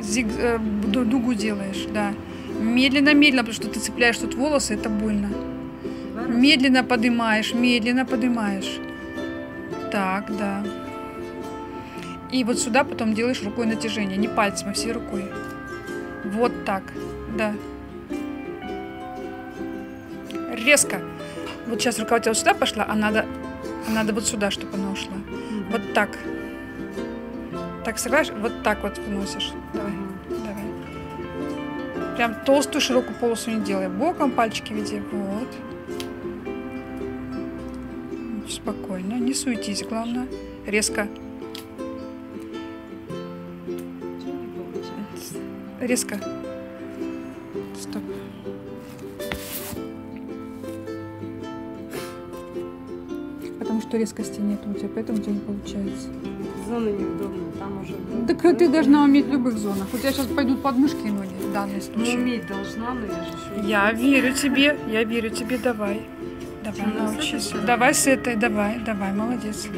Зиг, э, ду- дугу делаешь, да. Медленно, медленно, потому что ты цепляешь тут волосы, это больно. Медленно поднимаешь, медленно поднимаешь. Так, да. И вот сюда потом делаешь рукой натяжение, не пальцем, а всей рукой. Вот так, да. Резко. Вот сейчас рука у тебя вот сюда пошла, а надо, а надо вот сюда, чтобы она ушла. Вот так. Так срываешь, вот так вот выносишь. Давай, давай. Прям толстую широкую полосу не делай. Боком пальчики веди. Вот. Спокойно, не суетись, главное. Резко. Резко. Стоп. Потому что резкости нет у тебя, поэтому у тебя не получается. Зона неудобная, там уже... ну, Так ты должна уметь в любых зонах. У тебя сейчас пойдут подмышки и ноги в данном Ну, случае. уметь должна, но я же еще... Я верю тебе, я верю тебе, давай. Давай, Ну, с научись. стороны? Давай с этой, давай, давай, молодец.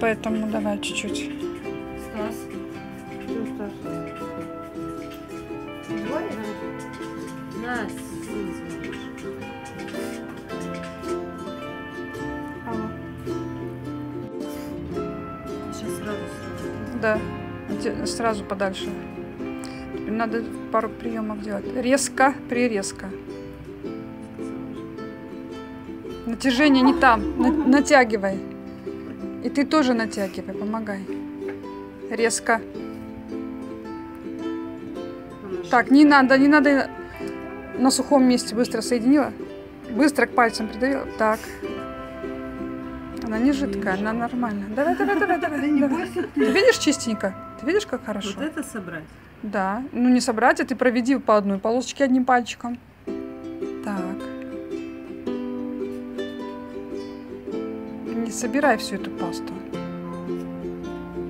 Поэтому давай чуть-чуть. Стас. Что, Стас? Двое? Настя. Де- сразу подальше. Надо пару приемов делать. Резко, прирезко. Натяжение не там. На- натягивай. И ты тоже натягивай, помогай. Резко. Так, не надо, не надо на сухом месте быстро соединила. Быстро к пальцам придавила. Так. Она не жидкая, она нормальная. Давай, давай, давай, давай. Да не давай. бойся Ты видишь чистенько? Ты видишь, как хорошо? Вот это собрать? Да. Ну не собрать, а ты проведи по одной полосочке одним пальчиком. Так. Не собирай всю эту пасту.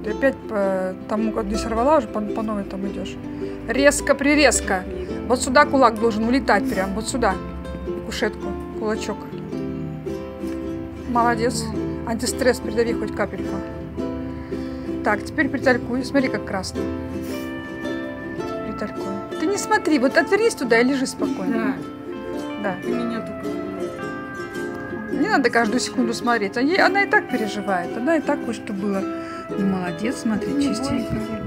Ты опять по тому, как где сорвала, уже по, по новой там идешь. Резко, прирезко. Вот сюда кулак должен улетать прям, вот сюда. Кушетку, кулачок. Молодец. Антистресс придави хоть капельку. Так, теперь приталькуй. Смотри, как красно. Приталькуй. Ты не смотри, вот отвернись туда и лежи спокойно. Да. Да. Меня только... Не надо каждую секунду смотреть. А ей- Она и так переживает. Она и так хочет, чтобы было. Ну, молодец, смотри, Не чистенько. бойся.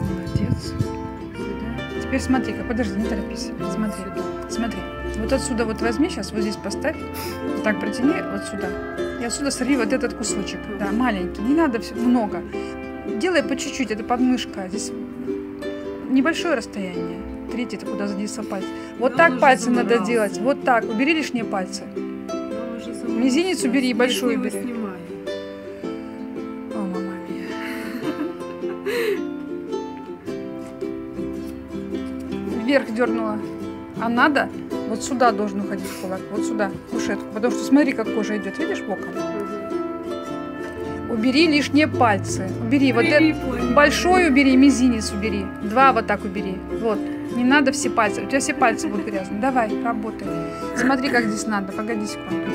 Молодец. Теперь смотри-ка, подожди, не торопись. Смотри, смотри. Вот отсюда вот возьми, сейчас вот здесь поставь. Вот так протяни вот сюда. И отсюда сорви вот этот кусочек. Да, маленький. Не надо всё- много. Делай по чуть-чуть, это подмышка. Здесь небольшое расстояние. Третий, это куда задействовал пальцы. Вот Да, так пальцы надо делать. Вот так. Убери лишние пальцы. Мизинец убери и большой убери. снимаю. О, мама мия. Вверх дернула. А надо вот сюда должен уходить кулак. Вот сюда, кушетку. Потому что смотри, как кожа идет. Видишь боком? Убери лишние пальцы. Убери вот это. Прилипло. Большой убери, мизинец убери. Два вот так убери. Вот. Не надо все пальцы. У тебя все пальцы будут грязные. Давай, работай. Смотри, как здесь надо. Погоди секунду.